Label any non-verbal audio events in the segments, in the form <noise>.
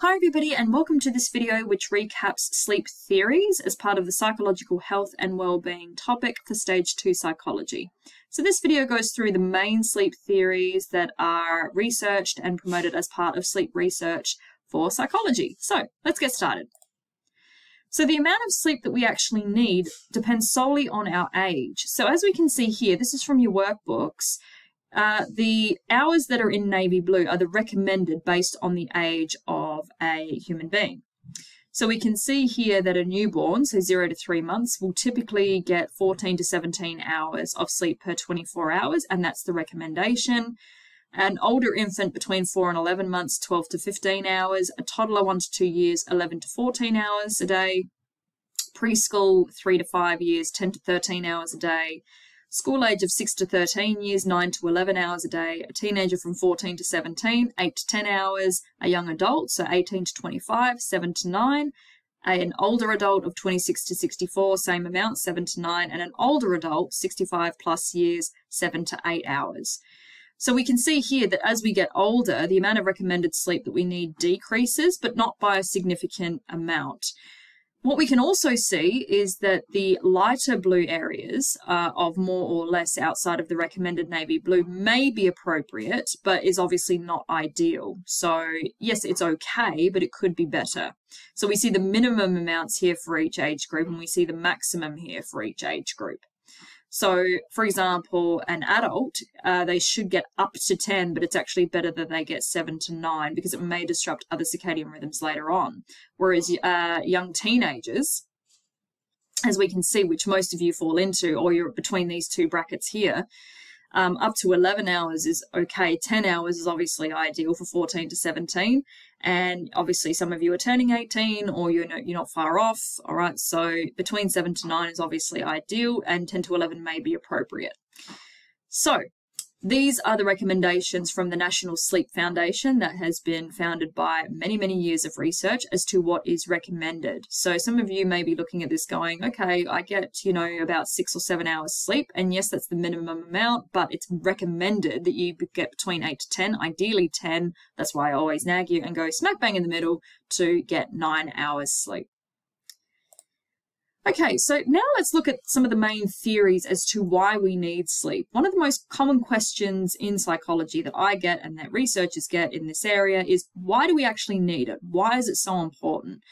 Hi everybody and welcome to this video which recaps sleep theories as part of the psychological health and well-being topic for stage 2 psychology. So this video goes through the main sleep theories that are researched and promoted as part of sleep research for psychology. So let's get started. So the amount of sleep that we actually need depends solely on our age. So as we can see here, this is from your workbooks, uh, the hours that are in navy blue are the recommended based on the age of a human being. So we can see here that a newborn, so zero to three months, will typically get 14 to 17 hours of sleep per 24 hours, and that's the recommendation. An older infant between 4 and 11 months, 12 to 15 hours. A toddler 1 to 2 years, 11 to 14 hours a day. Preschool 3 to 5 years, 10 to 13 hours a day. School age of 6 to 13 years, 9 to 11 hours a day. A teenager from 14 to 17, 8 to 10 hours. A young adult, so 18 to 25, 7 to 9. An older adult of 26 to 64, same amount, 7 to 9. And an older adult, 65 plus years, 7 to 8 hours. So we can see here that as we get older, the amount of recommended sleep that we need decreases, but not by a significant amount. What we can also see is that the lighter blue areas uh, of more or less outside of the recommended navy blue may be appropriate, but is obviously not ideal. So yes, it's okay, but it could be better. So we see the minimum amounts here for each age group and we see the maximum here for each age group. So, for example, an adult, uh, they should get up to 10, but it's actually better that they get 7 to 9 because it may disrupt other circadian rhythms later on. Whereas uh, young teenagers, as we can see, which most of you fall into, or you're between these two brackets here, um, up to 11 hours is okay. 10 hours is obviously ideal for 14 to 17. And obviously, some of you are turning 18 or you're, not, you're not far off. All right. So between 7 to 9 is obviously ideal, and 10 to 11 may be appropriate. So these are the recommendations from the National Sleep Foundation that has been founded by many, many years of research as to what is recommended. So some of you may be looking at this going, okay, I get, you know, about six or seven hours sleep. And yes, that's the minimum amount, but it's recommended that you get between eight to 10, ideally 10. That's why I always nag you and go smack bang in the middle to get nine hours sleep. Okay, so now let's look at some of the main theories as to why we need sleep. One of the most common questions in psychology that I get and that researchers get in this area is why do we actually need it? Why is it so important?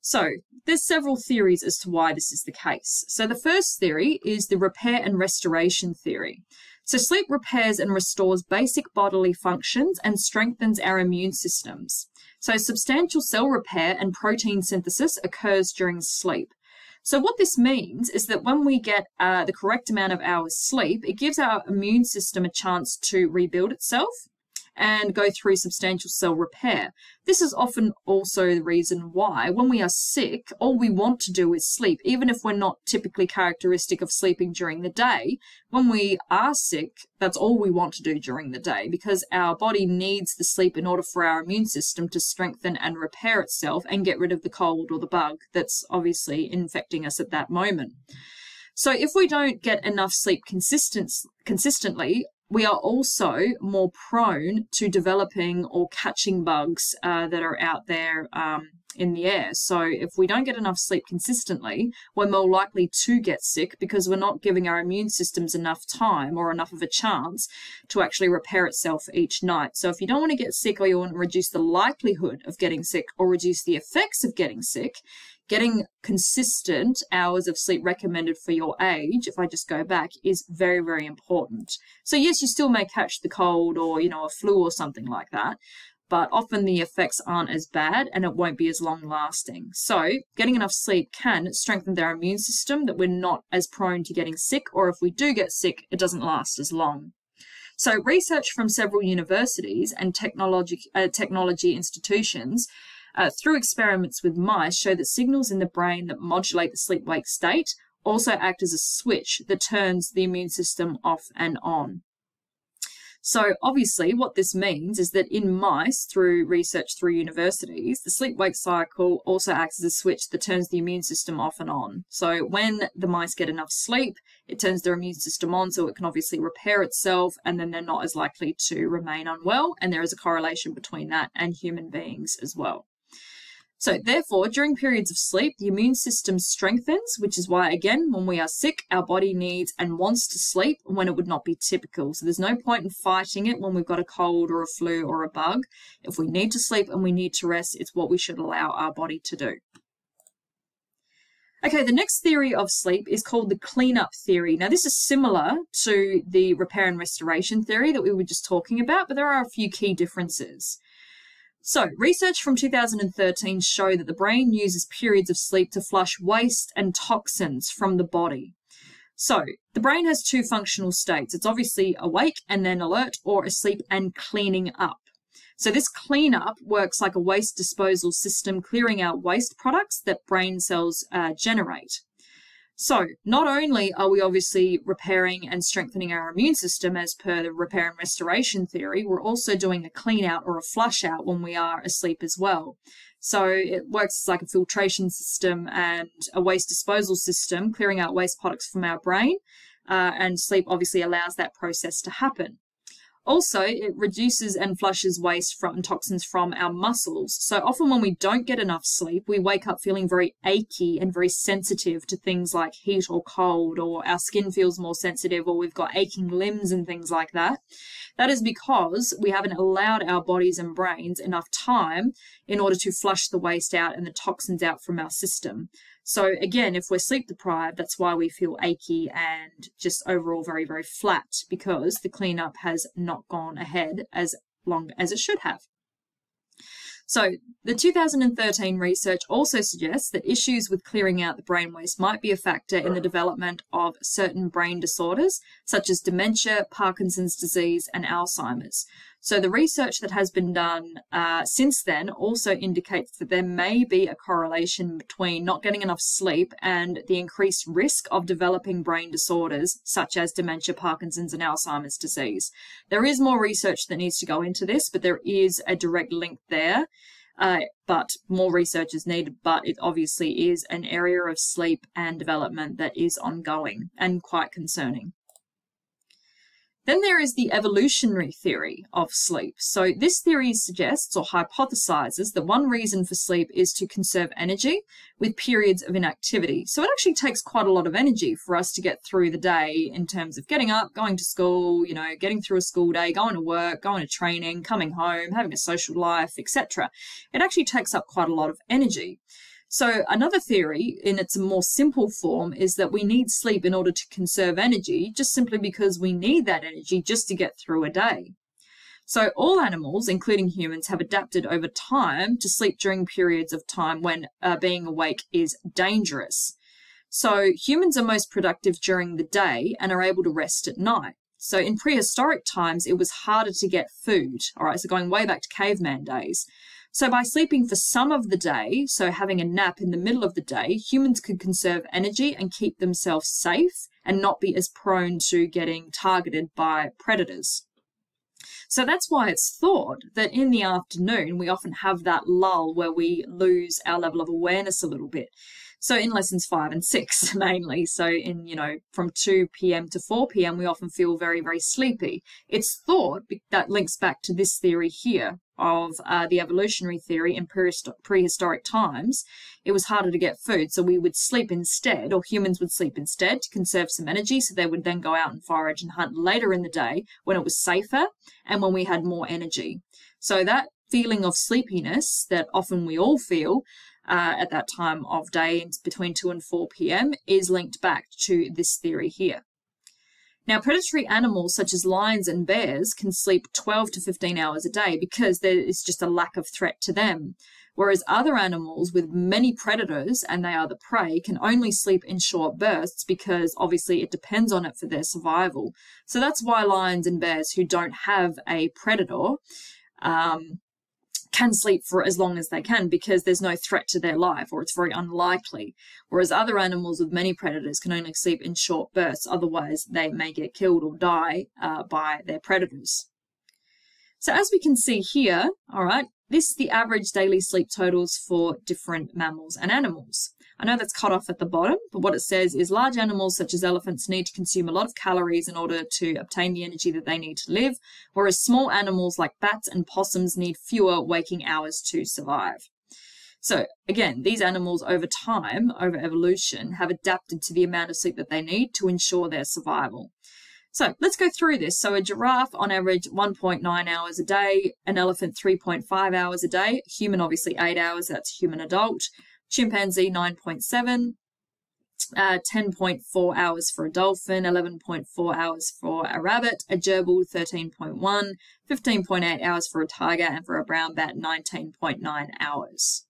So there's several theories as to why this is the case. So the first theory is the repair and restoration theory. So sleep repairs and restores basic bodily functions and strengthens our immune systems. So substantial cell repair and protein synthesis occurs during sleep. So what this means is that when we get uh, the correct amount of hours sleep, it gives our immune system a chance to rebuild itself and go through substantial cell repair. This is often also the reason why, when we are sick, all we want to do is sleep, even if we're not typically characteristic of sleeping during the day. When we are sick, that's all we want to do during the day because our body needs the sleep in order for our immune system to strengthen and repair itself and get rid of the cold or the bug that's obviously infecting us at that moment. So if we don't get enough sleep consistent, consistently, we are also more prone to developing or catching bugs uh, that are out there um, in the air. So if we don't get enough sleep consistently, we're more likely to get sick because we're not giving our immune systems enough time or enough of a chance to actually repair itself each night. So if you don't want to get sick or you want to reduce the likelihood of getting sick or reduce the effects of getting sick, getting consistent hours of sleep recommended for your age, if I just go back, is very, very important. So yes, you still may catch the cold or, you know, a flu or something like that, but often the effects aren't as bad and it won't be as long lasting. So getting enough sleep can strengthen our immune system that we're not as prone to getting sick, or if we do get sick, it doesn't last as long. So research from several universities and technology, uh, technology institutions uh, through experiments with mice show that signals in the brain that modulate the sleep wake state also act as a switch that turns the immune system off and on. So obviously what this means is that in mice, through research through universities, the sleep-wake cycle also acts as a switch that turns the immune system off and on. So when the mice get enough sleep, it turns their immune system on so it can obviously repair itself and then they're not as likely to remain unwell. And there is a correlation between that and human beings as well. So, therefore, during periods of sleep, the immune system strengthens, which is why, again, when we are sick, our body needs and wants to sleep when it would not be typical. So, there's no point in fighting it when we've got a cold or a flu or a bug. If we need to sleep and we need to rest, it's what we should allow our body to do. Okay, the next theory of sleep is called the cleanup theory. Now, this is similar to the repair and restoration theory that we were just talking about, but there are a few key differences. So, research from 2013 show that the brain uses periods of sleep to flush waste and toxins from the body. So, the brain has two functional states. It's obviously awake and then alert, or asleep and cleaning up. So, this cleanup works like a waste disposal system, clearing out waste products that brain cells uh, generate. So, not only are we obviously repairing and strengthening our immune system as per the repair and restoration theory, we're also doing a clean out or a flush out when we are asleep as well. So, it works like a filtration system and a waste disposal system, clearing out waste products from our brain. Uh, and sleep obviously allows that process to happen. Also, it reduces and flushes waste from toxins from our muscles. So often when we don't get enough sleep, we wake up feeling very achy and very sensitive to things like heat or cold, or our skin feels more sensitive, or we've got aching limbs and things like that. That is because we haven't allowed our bodies and brains enough time in order to flush the waste out and the toxins out from our system. So again, if we're sleep deprived, that's why we feel achy and just overall very, very flat because the cleanup has not gone ahead as long as it should have. So, the 2013 research also suggests that issues with clearing out the brain waste might be a factor in the development of certain brain disorders, such as dementia, Parkinson's disease, and Alzheimer's. So, the research that has been done uh, since then also indicates that there may be a correlation between not getting enough sleep and the increased risk of developing brain disorders, such as dementia, Parkinson's, and Alzheimer's disease. There is more research that needs to go into this, but there is a direct link there. Uh, but more research is needed. But it obviously is an area of sleep and development that is ongoing and quite concerning. Then there is the evolutionary theory of sleep. So this theory suggests or hypothesizes that one reason for sleep is to conserve energy with periods of inactivity. So it actually takes quite a lot of energy for us to get through the day in terms of getting up, going to school, you know, getting through a school day, going to work, going to training, coming home, having a social life, etc. It actually takes up quite a lot of energy. So, another theory, in its more simple form, is that we need sleep in order to conserve energy, just simply because we need that energy just to get through a day. So, all animals, including humans, have adapted over time to sleep during periods of time when uh, being awake is dangerous. So, humans are most productive during the day and are able to rest at night. So, in prehistoric times, it was harder to get food. All right, so going way back to caveman days. So, by sleeping for some of the day, so having a nap in the middle of the day, humans could conserve energy and keep themselves safe and not be as prone to getting targeted by predators. So that's why it's thought that in the afternoon we often have that lull where we lose our level of awareness a little bit. So in lessons five and six <laughs> mainly. So in, you know, from 2 p.m. to 4 p.m., we often feel very, very sleepy. It's thought that links back to this theory here of uh, the evolutionary theory in prehistoric times, it was harder to get food. So we would sleep instead, or humans would sleep instead to conserve some energy. So they would then go out and forage and hunt later in the day when it was safer and when we had more energy. So that feeling of sleepiness that often we all feel uh, at that time of day between 2 and 4 p.m. is linked back to this theory here. Now, predatory animals such as lions and bears can sleep 12 to 15 hours a day because there is just a lack of threat to them. Whereas other animals with many predators, and they are the prey, can only sleep in short bursts because obviously it depends on it for their survival. So that's why lions and bears who don't have a predator um, can sleep for as long as they can because there's no threat to their life or it's very unlikely. Whereas other animals with many predators can only sleep in short bursts, otherwise, they may get killed or die uh, by their predators. So, as we can see here, all right, this is the average daily sleep totals for different mammals and animals. I know that's cut off at the bottom, but what it says is large animals such as elephants need to consume a lot of calories in order to obtain the energy that they need to live, whereas small animals like bats and possums need fewer waking hours to survive. So again, these animals over time, over evolution, have adapted to the amount of sleep that they need to ensure their survival. So let's go through this. So a giraffe on average 1.9 hours a day, an elephant 3.5 hours a day, human obviously 8 hours, that's human adult, chimpanzee 9.7, uh, 10.4 hours for a dolphin, 11.4 hours for a rabbit, a gerbil 13.1, 15.8 hours for a tiger, and for a brown bat 19.9 hours.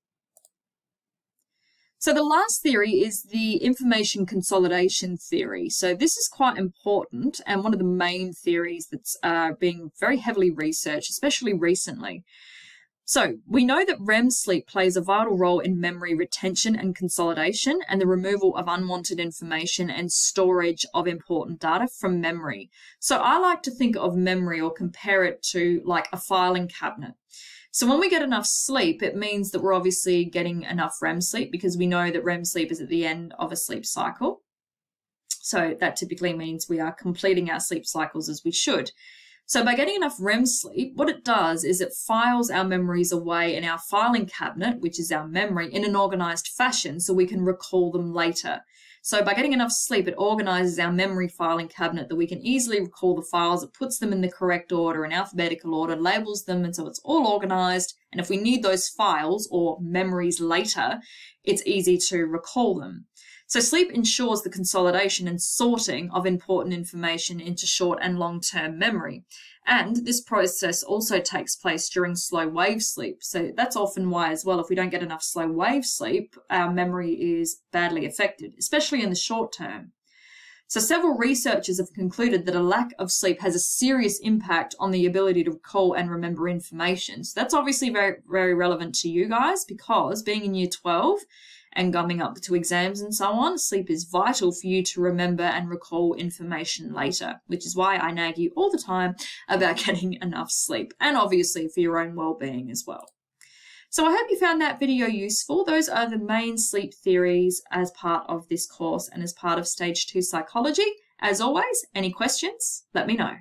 So the last theory is the information consolidation theory. So this is quite important and one of the main theories that's uh, being very heavily researched, especially recently. So we know that REM sleep plays a vital role in memory retention and consolidation and the removal of unwanted information and storage of important data from memory. So I like to think of memory or compare it to like a filing cabinet. So when we get enough sleep, it means that we're obviously getting enough REM sleep because we know that REM sleep is at the end of a sleep cycle. So that typically means we are completing our sleep cycles as we should. So by getting enough REM sleep, what it does is it files our memories away in our filing cabinet, which is our memory, in an organized fashion so we can recall them later. So by getting enough sleep, it organizes our memory filing cabinet that we can easily recall the files. It puts them in the correct order, in alphabetical order, labels them, and so it's all organized. And if we need those files or memories later, it's easy to recall them. So sleep ensures the consolidation and sorting of important information into short and long-term memory. And this process also takes place during slow wave sleep. So that's often why as well, if we don't get enough slow wave sleep, our memory is badly affected, especially in the short term. So several researchers have concluded that a lack of sleep has a serious impact on the ability to recall and remember information. So that's obviously very, very relevant to you guys because being in year 12, and gumming up to exams and so on, sleep is vital for you to remember and recall information later, which is why I nag you all the time about <laughs> getting enough sleep and obviously for your own well-being as well. So I hope you found that video useful. Those are the main sleep theories as part of this course and as part of stage two psychology. As always, any questions, let me know.